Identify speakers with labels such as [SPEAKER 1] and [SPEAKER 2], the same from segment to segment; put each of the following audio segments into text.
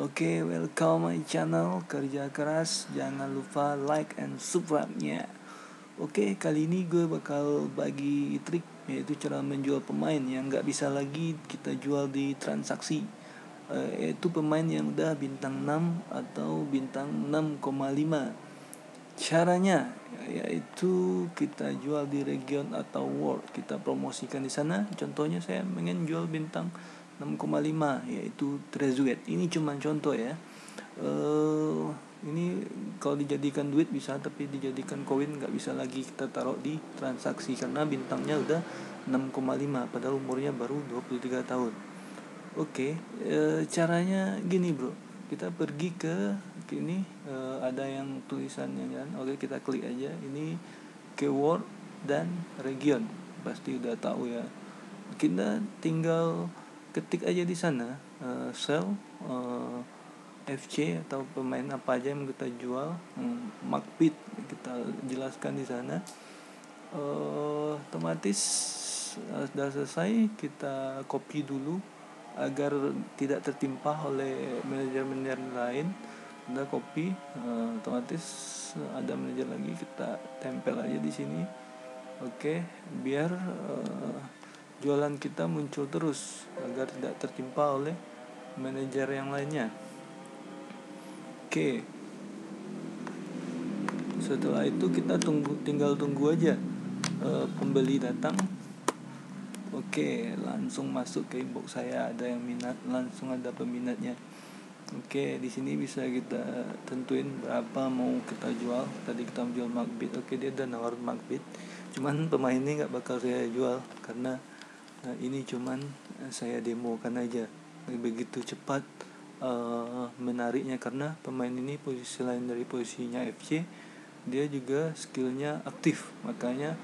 [SPEAKER 1] Oke, welcome my channel Kerja Keras. Jangan lupa like and subscribe-nya. Oke, kali ini gue bakal bagi trik yaitu cara menjual pemain yang nggak bisa lagi kita jual di transaksi. Uh, yaitu pemain yang udah bintang 6 atau bintang 6,5. Caranya yaitu kita jual di region atau world, kita promosikan di sana. Contohnya saya pengen jual bintang 6,5 yaitu Trezuet ini cuma contoh ya. Uh, ini kalau dijadikan duit bisa tapi dijadikan koin nggak bisa lagi kita taruh di transaksi karena bintangnya udah 6,5 padahal umurnya baru 23 tahun. Oke uh, caranya gini bro. Kita pergi ke ini uh, ada yang tulisannya kan? Oke kita klik aja. Ini keyword dan region. Pasti udah tahu ya. Kita tinggal ketik aja di sana uh, sell uh, eh, FC atau pemain apa aja yang kita jual um, kita jelaskan di sana. Uh, otomatis uh, sudah selesai kita copy dulu agar tidak tertimpa oleh manajer-manajer lain. Kita copy uh, otomatis ada manajer lagi kita tempel aja di sini. Oke okay, biar uh, jualan kita muncul terus agar tidak tertimpa oleh manajer yang lainnya. Oke. Setelah itu kita tunggu tinggal tunggu aja e, pembeli datang. Oke, langsung masuk ke inbox saya ada yang minat, langsung ada peminatnya. Oke, di sini bisa kita tentuin berapa mau kita jual. Tadi kita jual Macbeth. Oke, dia ada nawar Macbeth. Cuman pemain ini nggak bakal saya jual karena Nah, ini cuman eh, saya demokan aja. Begitu cepat uh, menariknya karena pemain ini posisi lain dari posisinya FC, dia juga skillnya aktif, makanya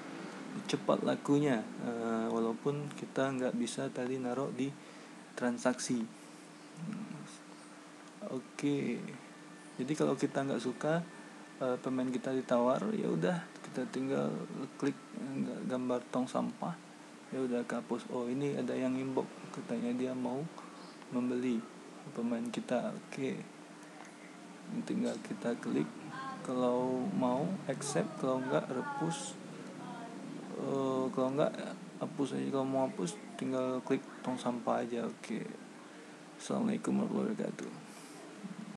[SPEAKER 1] cepat lakunya. Uh, walaupun kita nggak bisa tadi naruh di transaksi. Oke, okay. jadi kalau kita nggak suka uh, pemain kita ditawar, ya udah kita tinggal klik gambar tong sampah ya udah kapus. Oh ini ada yang inbox. Katanya dia mau membeli pemain kita. Oke. Okay. tinggal kita klik. Kalau mau accept. Kalau enggak repus. Uh, kalau enggak hapus aja. Kalau mau hapus tinggal klik tong sampah aja. Oke. Okay. assalamualaikum warahmatullahi wabarakatuh